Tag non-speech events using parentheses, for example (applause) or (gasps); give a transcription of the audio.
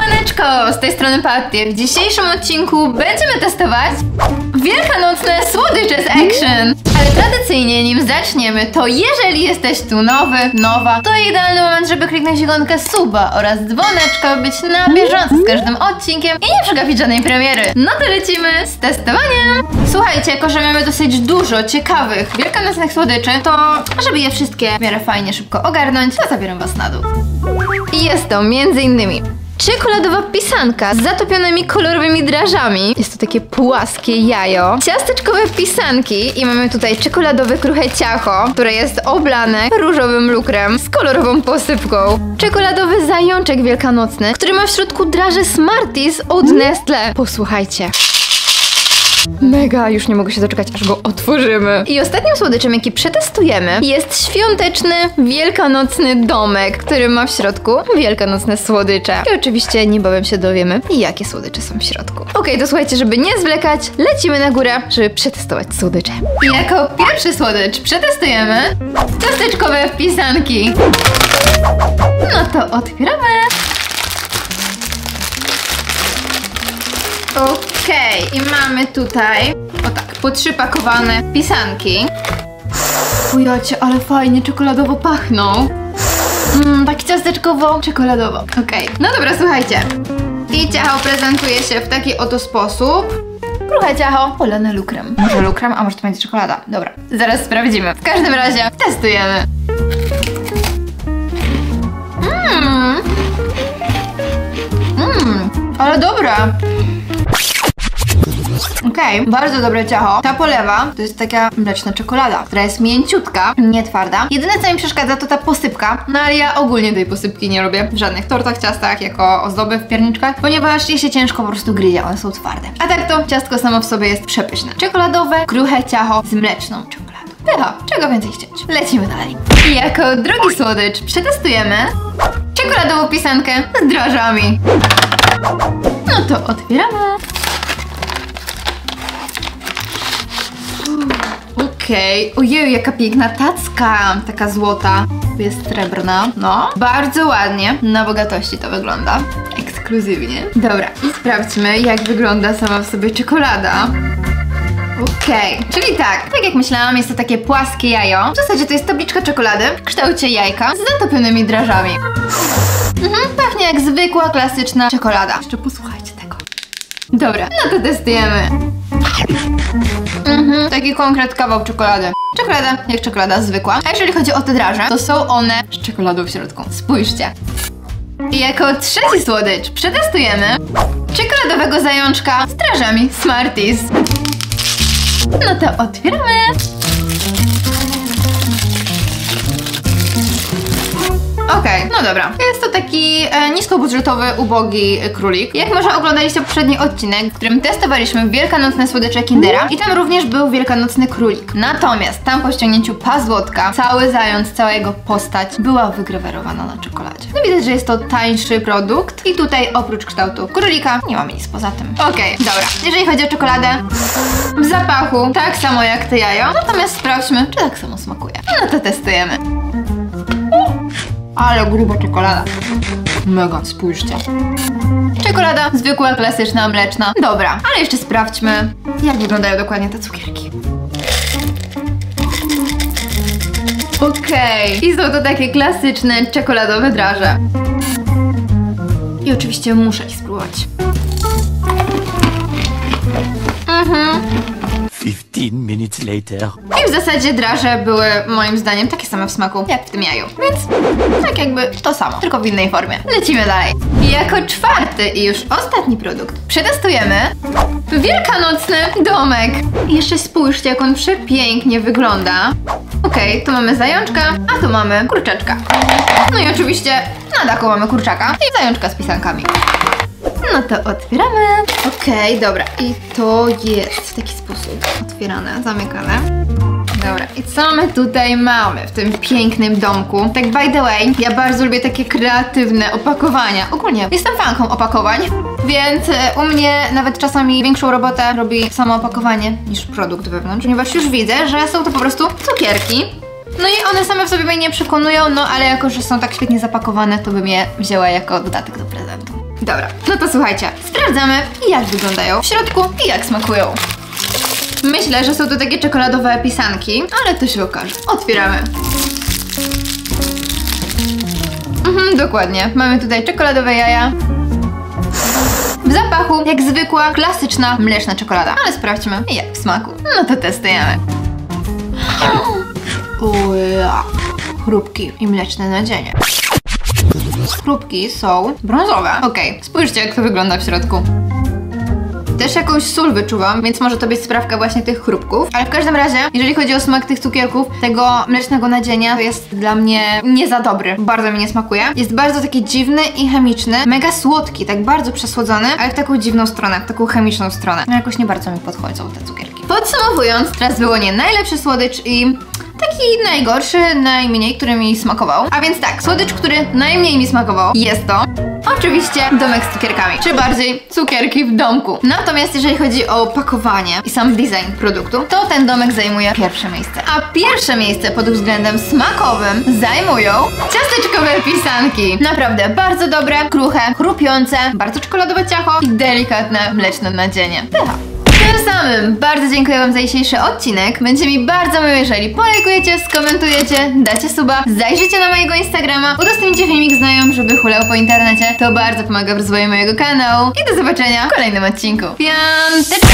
Siemaneczko, z tej strony Patty. W dzisiejszym odcinku będziemy testować wielkanocne słodycze z Action. Ale tradycyjnie, nim zaczniemy, to jeżeli jesteś tu nowy, nowa, to idealny moment, żeby kliknąć ikonkę suba oraz dzwoneczka, by być na bieżąco z każdym odcinkiem i nie przegapić żadnej premiery. No to lecimy z testowaniem. Słuchajcie, jako że mamy dosyć dużo ciekawych wielkanocnych słodyczy, to żeby je wszystkie w miarę fajnie szybko ogarnąć, to zabieram was na dół. I jest to między innymi Czekoladowa pisanka z zatopionymi kolorowymi drażami. Jest to takie płaskie jajo. Ciasteczkowe pisanki i mamy tutaj czekoladowe kruche ciacho, które jest oblane różowym lukrem z kolorową posypką. Czekoladowy zajączek wielkanocny, który ma w środku draże Smarties od Nestle. Posłuchajcie. Mega, już nie mogę się doczekać, aż go otworzymy. I ostatnim słodyczem, jaki przetestujemy, jest świąteczny, wielkanocny domek, który ma w środku wielkanocne słodycze. I oczywiście niebawem się dowiemy, jakie słodycze są w środku. Okej, to słuchajcie, żeby nie zwlekać, lecimy na górę, żeby przetestować słodycze. I jako pierwszy słodycz przetestujemy ciasteczkowe pisanki. No to otwieramy. Okej, i mamy tutaj, o tak, po trzy pakowane pisanki. Ujocie, ale fajnie czekoladowo pachną. Mmm, tak ciasteczkowo, czekoladowo. Okej, no dobra, słuchajcie. I ciacho prezentuje się w taki oto sposób. Kruche ciacho, polane lukrem. Może lukrem, a może to będzie czekolada. Dobra, zaraz sprawdzimy. W każdym razie testujemy. Mmm. Mmm, ale dobra. Okej, bardzo dobre ciacho. Ta polewa to jest taka mleczna czekolada, która jest mięciutka, nie twarda. Jedyne co mi przeszkadza to ta posypka, no ale ja ogólnie tej posypki nie robię w żadnych tortach, ciastach, jako ozdoby w pierniczkach, ponieważ je się ciężko po prostu gryzie, one są twarde. A tak to ciastko samo w sobie jest przepyszne. Czekoladowe, kruche ciacho z mleczną czekoladą. Pycha, czego więcej chcieć? Lecimy dalej. I jako drugi słodycz przetestujemy czekoladową pisankę z drażami. No to otwieramy. Okej, ojej, jaka piękna tacka, taka złota, jest srebrna, no. Bardzo ładnie, na bogatości to wygląda, ekskluzywnie. Dobra, i sprawdźmy, jak wygląda sama w sobie czekolada. Okej, czyli tak, tak jak myślałam, jest to takie płaskie jajo. W zasadzie to jest tabliczka czekolady w kształcie jajka z zatopionymi drażami. Mhm, pachnie jak zwykła, klasyczna czekolada. Jeszcze posłuchajcie tego. Dobra, no to testujemy. Mhm, taki konkret kawał czekolady. Czekolada jak czekolada zwykła. A jeżeli chodzi o te draże, to są one z czekoladą w środku. Spójrzcie. I jako trzeci słodycz przetestujemy czekoladowego zajączka z drażami Smarties. No to otwieramy. Okej, no dobra. Jest to taki e, niskobudżetowy, ubogi królik. Jak może oglądaliście poprzedni odcinek, w którym testowaliśmy wielkanocne słodycze Kindera i tam również był wielkanocny królik. Natomiast tam po ściągnięciu pazłotka, cały zając, cała jego postać była wygrawerowana na czekoladzie. No widać, że jest to tańszy produkt i tutaj oprócz kształtu królika nie mamy nic poza tym. Okej, dobra. Jeżeli chodzi o czekoladę, w zapachu tak samo jak te jajo, natomiast sprawdźmy, czy tak samo smakuje. No to testujemy. Ale gruba czekolada. Mega, spójrzcie. Czekolada zwykła, klasyczna, mleczna. Dobra, ale jeszcze sprawdźmy, jak wyglądają dokładnie te cukierki. Okej, i są to takie klasyczne czekoladowe draże. I oczywiście muszę ich spróbować. Mhm. 15 minutes later. I w zasadzie draże były moim zdaniem takie same w smaku jak w tym jaju. Więc tak jakby to samo, tylko w innej formie. Lecimy dalej. I jako czwarty i już ostatni produkt przetestujemy wielkanocny domek. Jeszcze spójrzcie jak on przepięknie wygląda. Okej, tu mamy zajączka, a tu mamy kurczaczka. No i oczywiście na dachu mamy kurczaka i zajączka z pisankami. No to otwieramy. Okej, dobra. I to jest w taki sposób otwierane, zamykane. Dobra, i co my tutaj mamy w tym pięknym domku? Tak by the way, ja bardzo lubię takie kreatywne opakowania. Ogólnie jestem fanką opakowań, więc e, u mnie nawet czasami większą robotę robi samo opakowanie niż produkt wewnątrz, ponieważ już widzę, że są to po prostu cukierki. No i one same w sobie mnie nie przekonują, no ale jako, że są tak świetnie zapakowane, to bym je wzięła jako dodatek do prezentu. Dobra, no to słuchajcie, sprawdzamy jak wyglądają w środku i jak smakują. Myślę, że są to takie czekoladowe pisanki, ale to się okaże. Otwieramy. Mhm, dokładnie. Mamy tutaj czekoladowe jaja. W zapachu jak zwykła, klasyczna, mleczna czekolada. Ale sprawdźmy jak w smaku. No to testujemy. (gasps) Chrupki i mleczne nadzienie. Chrupki są brązowe. Okej, spójrzcie jak to wygląda w środku. Też jakąś sól wyczuwam, więc może to być sprawka właśnie tych chrupków. Ale w każdym razie, jeżeli chodzi o smak tych cukierków, tego mlecznego nadzienia, to jest dla mnie nie za dobry. Bardzo mi nie smakuje. Jest bardzo taki dziwny i chemiczny. Mega słodki, tak bardzo przesłodzony, ale w taką dziwną stronę, w taką chemiczną stronę. No jakoś nie bardzo mi podchodzą te cukierki. Podsumowując, teraz było nie najlepszy słodycz i taki najgorszy, najmniej, który mi smakował. A więc tak, słodycz, który najmniej mi smakował jest to oczywiście domek z cukierkami, czy bardziej cukierki w domku. Natomiast jeżeli chodzi o opakowanie i sam design produktu, to ten domek zajmuje pierwsze miejsce. A pierwsze miejsce pod względem smakowym zajmują ciasteczkowe pisanki. Naprawdę bardzo dobre, kruche, chrupiące, bardzo czekoladowe ciacho i delikatne mleczne nadzienie. Pycha. Tym samym bardzo dziękuję Wam za dzisiejszy odcinek. Będzie mi bardzo miło, jeżeli polajkujecie, skomentujecie, dacie suba, zajrzycie na mojego Instagrama, udostępnicie filmik znajom, żeby hulał po internecie. To bardzo pomaga w rozwoju mojego kanału. I do zobaczenia w kolejnym odcinku. Piąteczka!